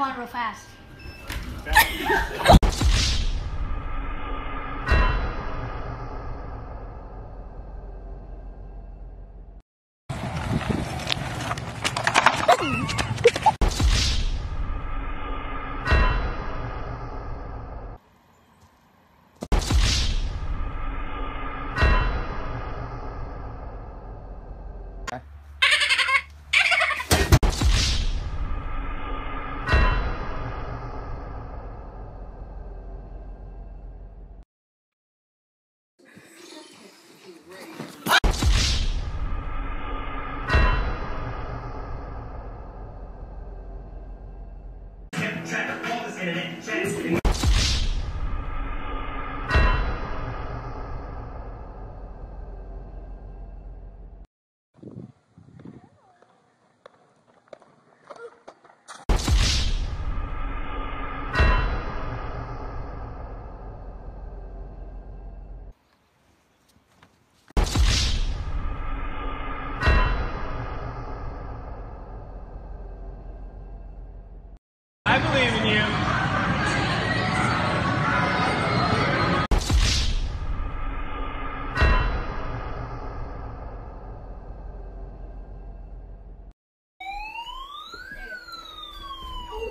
on real fast. I believe in you.